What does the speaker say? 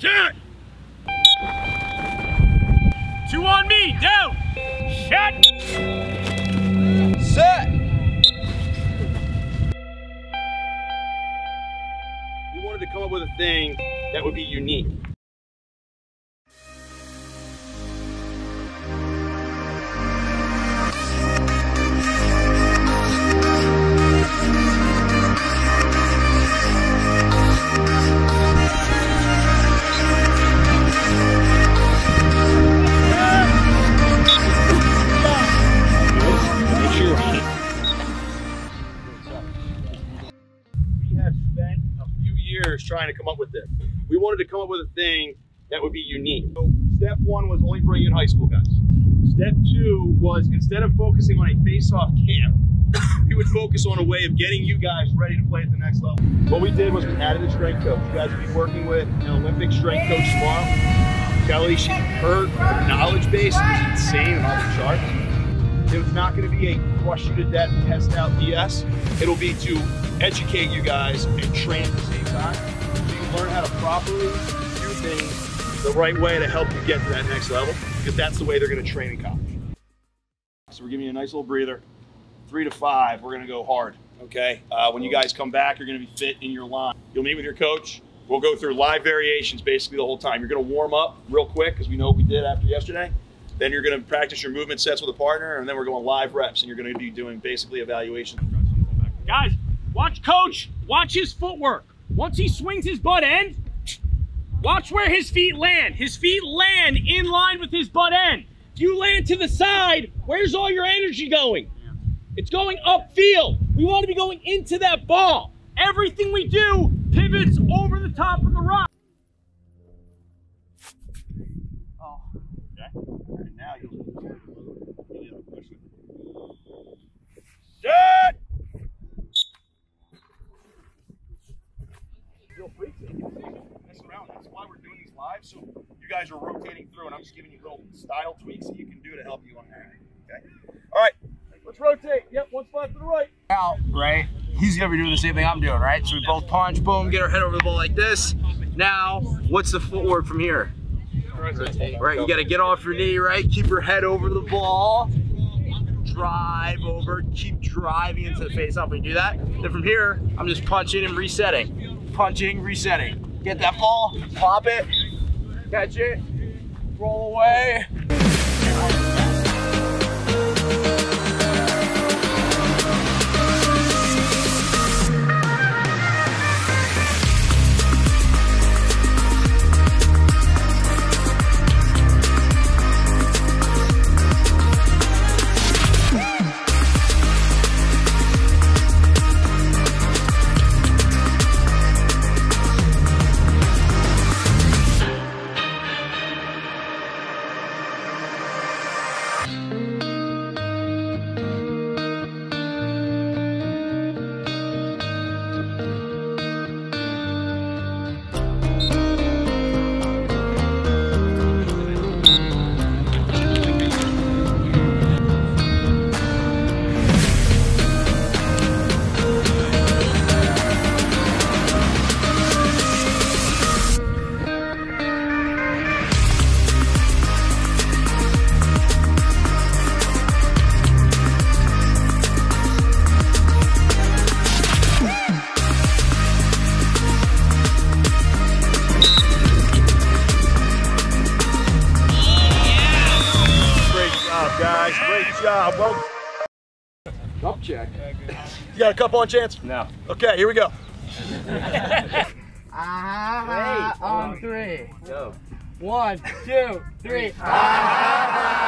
Shot! Two on me, down! Shot! Set! We wanted to come up with a thing that would be unique. Trying to come up with this. We wanted to come up with a thing that would be unique. So step one was only bring in high school guys. Step two was instead of focusing on a face-off camp, we would focus on a way of getting you guys ready to play at the next level. What we did was we added a strength coach. You guys will be working with an Olympic strength coach tomorrow. Kelly, she, her knowledge base is insane and off the charts. It's not going to be a crush you to death, test out BS. It'll be to educate you guys and train at the same time. Learn how to properly do things the right way to help you get to that next level because that's the way they're going to train in college. So we're giving you a nice little breather. Three to five, we're going to go hard. Okay. Uh, when you guys come back, you're going to be fit in your line. You'll meet with your coach. We'll go through live variations basically the whole time. You're going to warm up real quick because we know what we did after yesterday. Then you're going to practice your movement sets with a partner, and then we're going live reps, and you're going to be doing basically evaluation. Guys, watch coach. Watch his footwork. Once he swings his butt end, watch where his feet land. His feet land in line with his butt end. If you land to the side, where's all your energy going? It's going upfield. We want to be going into that ball. Everything we do pivots over the top of the rock. Okay. All right, now you'll really have to push it. Set. Feel free to mess around. That's why we're doing these live. So you guys are rotating through, and I'm just giving you little style tweaks that you can do to help you on that. Okay. All right. Let's rotate. Yep. One spot to the right. Out, right? He's gonna be doing the same thing I'm doing, right? So we both punch, boom, get our head over the ball like this. Now, what's the footwork from here? Right, you gotta get off your knee, right? Keep your head over the ball. Drive over, keep driving into the face off. You do that, then from here, I'm just punching and resetting. Punching, resetting. Get that ball, pop it, catch it, roll away. Job. Well. Up check. You got a couple on chance? No. Okay, here we go. Ah, on three. Go. One, two, three. Ah.